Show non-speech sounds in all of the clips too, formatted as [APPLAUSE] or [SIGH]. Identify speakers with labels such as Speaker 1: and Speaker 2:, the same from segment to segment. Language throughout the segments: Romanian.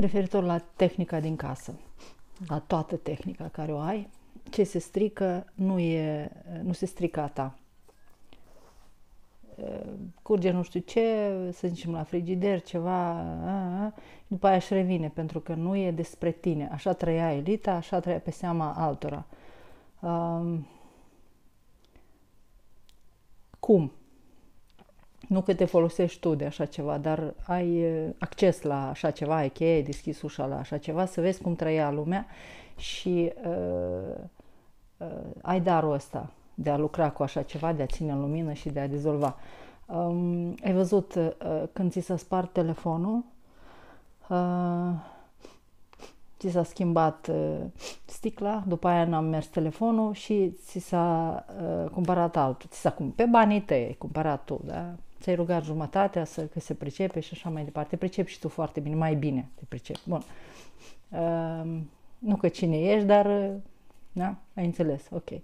Speaker 1: referitor la tehnica din casă, la toată tehnica care o ai, ce se strică nu, e, nu se strică a ta. Curge nu știu ce, să zicem la frigider, ceva, a, a, după aia își revine, pentru că nu e despre tine. Așa trăia elita, așa trăia pe seama altora. Um, cum? Nu că te folosești tu de așa ceva, dar ai acces la așa ceva, ai cheie, ai deschis ușa la așa ceva, să vezi cum trăia lumea și uh, uh, ai darul ăsta de a lucra cu așa ceva, de a ține în lumină și de a dezolva. Um, ai văzut uh, când ți s-a spart telefonul, uh, ți s-a schimbat uh, sticla, după aia n-am mers telefonul și ți s-a uh, cumpărat altul. Ți s-a pe banii tăi ai cumpărat tu, da? Ți-ai rugat jumătatea să, că se pricepe și așa mai departe. Te pricepi și tu foarte bine, mai bine te pricepi. Bun. Uh, nu că cine ești, dar, uh, da, ai înțeles, ok. [LAUGHS]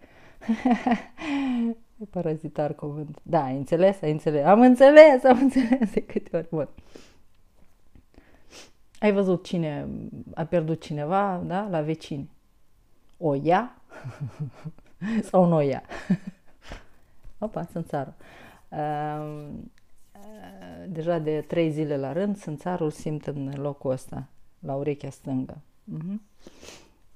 Speaker 1: e parazitar cuvânt. Da, ai înțeles, ai înțeles. Am înțeles, am înțeles de câte ori. Bun. Ai văzut cine a pierdut cineva, da, la vecini. O ia [LAUGHS] sau nu o ia? [LAUGHS] Opa, sunt țară. Ehm, deja de trei zile la rând sunt țarul simt în locul ăsta, la urechea stângă. Mhm.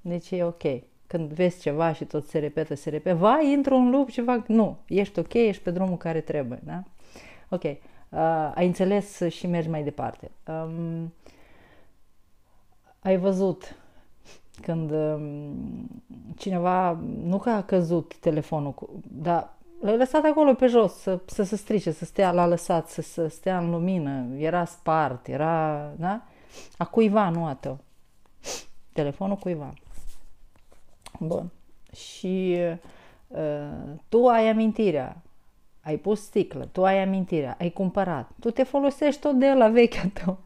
Speaker 1: Deci e ok. Când vezi ceva și tot se repetă, se repetă, vai, intru în lup și fac... Nu, ești ok, ești pe drumul care trebuie, da? Ok. Uh, ai înțeles și mergi mai departe. Um, ai văzut când um, cineva, nu că a căzut telefonul, dar L-ai lăsat acolo pe jos să, să se strice, să stea, l-a lăsat să, să stea în lumină, era spart, era, da? A cuiva, nu a tău. Telefonul cuiva. Bun. Și uh, tu ai amintirea, ai pus sticlă, tu ai amintirea, ai cumpărat, tu te folosești tot de la vechea tău.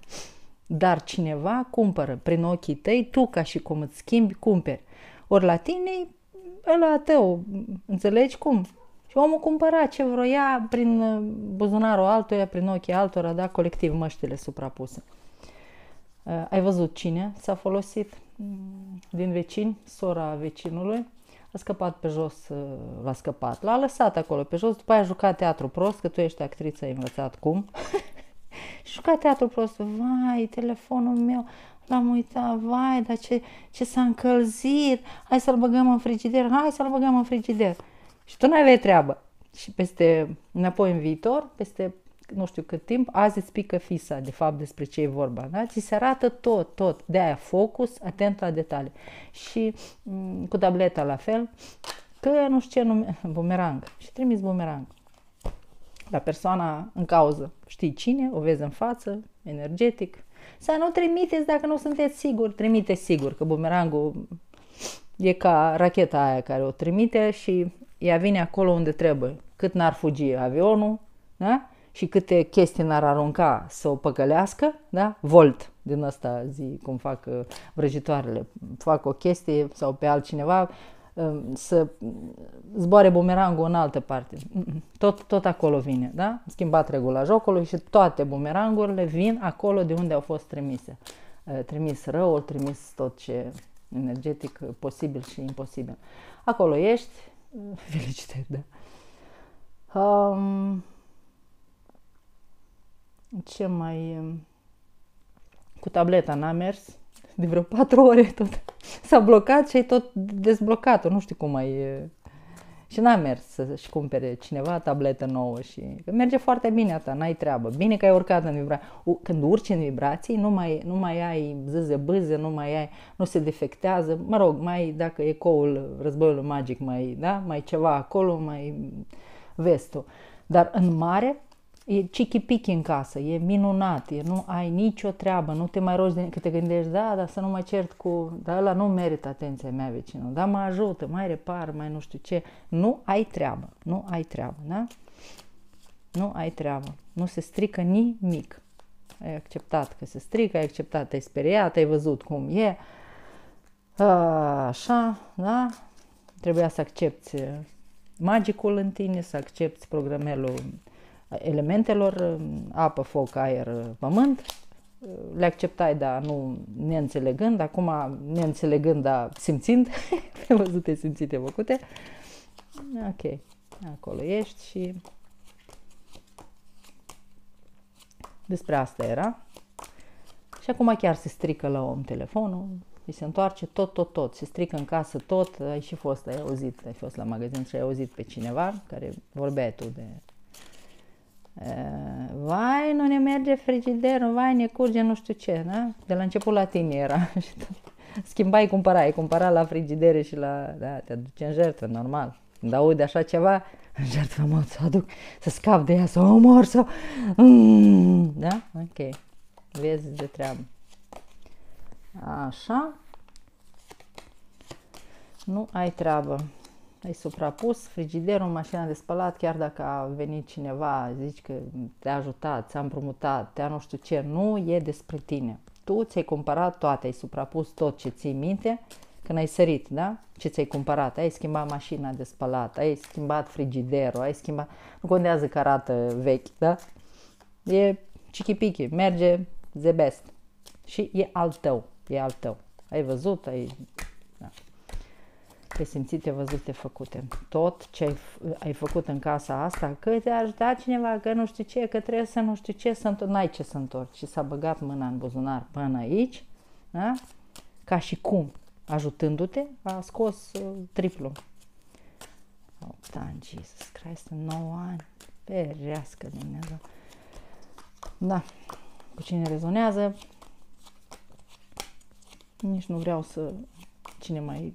Speaker 1: Dar cineva cumpără prin ochii tăi, tu ca și cum îți schimbi, cumperi. Ori la tine, ăla tău, înțelegi cum? Și omul cumpăra ce vroia prin uh, buzunarul altuia, prin ochii altora, da, colectiv măștile suprapuse. Uh, ai văzut cine s-a folosit? Mm, din vecini, sora vecinului, a scăpat pe jos, uh, l-a scăpat, l-a lăsat acolo pe jos, după aia a jucat teatru prost, că tu ești actriță, ai învățat cum. [LAUGHS] și jucat teatru prost, vai, telefonul meu, l-am uitat, vai, dar ce, ce s-a încălzit, hai să-l băgăm în frigider, hai să-l băgăm în frigider. Și tu nu aveai treabă. Și peste, înapoi în viitor, peste nu știu cât timp, azi îți pică fisa, de fapt, despre ce e vorba. Da? Ți se arată tot, tot. De aia focus, atent la detalii. Și m- mm, cu tableta la fel, că nu știu ce nume, [LAUGHS] bumerang. Și trimis bumerang la persoana în cauză. Știi cine, o vezi în față, energetic. Să nu trimiteți dacă nu sunteți siguri. Trimite sigur, că bumerangul e ca racheta aia care o trimite și ea vine acolo unde trebuie. Cât n-ar fugi avionul, da? și câte chestii n-ar arunca să o păcălească, da? Volt din ăsta zi, cum fac uh, vrăjitoarele. Fac o chestie sau pe altcineva uh, să zboare bumerangul în altă parte. Tot, tot acolo vine, da? Schimbat regula jocului și toate bumerangurile vin acolo de unde au fost trimise. Uh, trimis răul, trimis tot ce energetic posibil și imposibil. Acolo ești, Felicitări, da. Um, ce mai... Um, cu tableta n-a mers de vreo patru ore tot. S-a blocat și ai tot dezblocat-o. Nu știu cum mai... Și n-a mers să-și cumpere cineva tabletă nouă și că merge foarte bine asta, n-ai treabă. Bine că ai urcat în vibrații. Când urci în vibrații, nu mai, nu mai ai zâze bâze, nu mai ai, nu se defectează. Mă rog, mai dacă ecoul războiului magic mai, da, mai ceva acolo, mai vestul. Dar în mare, e chichi în casă, e minunat, e, nu ai nicio treabă, nu te mai rogi de, că te gândești, da, dar să nu mai cert cu, da, ăla nu merită atenția mea vecinul, da, mă ajută, mai repar, mai nu știu ce, nu ai treabă, nu ai treabă, da? Nu ai treabă, nu se strică nimic. Ai acceptat că se strică, ai acceptat, ai speriat, ai văzut cum e, așa, da? Trebuia să accepti magicul în tine, să accepti programelul elementelor, apă, foc, aer, pământ, le acceptai, dar nu neînțelegând, acum neînțelegând, dar simțind, [LAUGHS] pe văzute, simțite, făcute. Ok, acolo ești și despre asta era. Și acum chiar se strică la om telefonul, îi se întoarce tot, tot, tot, se strică în casă tot, ai și fost, ai auzit, ai fost la magazin și ai auzit pe cineva care vorbea tu de vai, nu ne merge frigiderul, vai, ne curge nu știu ce, da? De la început la tine era. [LAUGHS] Schimbai, cumpărai, cumpăra la frigidere și la, da, te aduce în jertfă, normal. Când aude așa ceva, în jertfă mă, să aduc, să scap de ea, să o omor, să... Mm, da? Ok. Vezi de treabă. Așa. Nu ai treabă ai suprapus frigiderul, mașina de spălat, chiar dacă a venit cineva, zici că te-a ajutat, ți-a împrumutat, te-a nu știu ce, nu e despre tine. Tu ți-ai cumpărat toate, ai suprapus tot ce ții minte când ai sărit, da? Ce ți-ai cumpărat, ai schimbat mașina de spălat, ai schimbat frigiderul, ai schimbat, nu contează că arată vechi, da? E chichipichi, merge the best. Și e al tău, e al tău. Ai văzut, ai pe simțite, văzute, făcute. Tot ce ai, ai făcut în casa asta, că te-a ajutat cineva, că nu știu ce, că trebuie să nu știu ce, să întorci, n-ai ce să întorci. Și s-a băgat mâna în buzunar până aici, da? ca și cum, ajutându-te, a scos uh, triplu. Oh, Dan, Jesus Christ, în 9 ani, perească Dumnezeu. Da, cu cine rezonează, nici nu vreau să, cine mai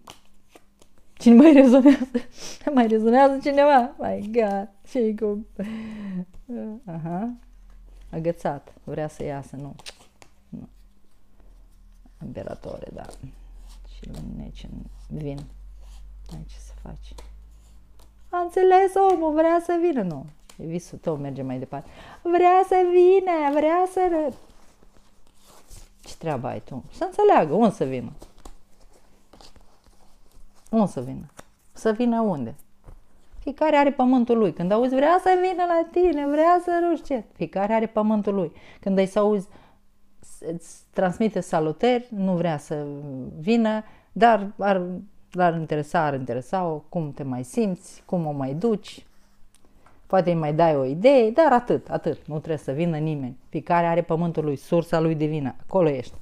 Speaker 1: Cine mai rezonează? [LAUGHS] mai rezonează cineva? My God, ce cum... [LAUGHS] Aha. Agățat. Vrea să iasă, nu. nu. Imperatore, da. Și neci în vin. Ai ce să faci. A înțeles omul, vrea să vină. Nu. E visul tău, merge mai departe. Vrea să vină, vrea să... Ce treabă ai tu? Să înțeleagă, unde să vină? Unde să vină? Să vină unde? Fiecare are pământul lui. Când auzi vrea să vină la tine, vrea să nu știu ce. Fiecare are pământul lui. Când ai să auzi îți transmite salutări, nu vrea să vină, dar ar, l-ar interesa, ar interesa cum te mai simți, cum o mai duci, poate îi mai dai o idee, dar atât, atât, nu trebuie să vină nimeni. Fiecare are pământul lui, sursa lui divină, acolo ești.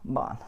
Speaker 1: Bun.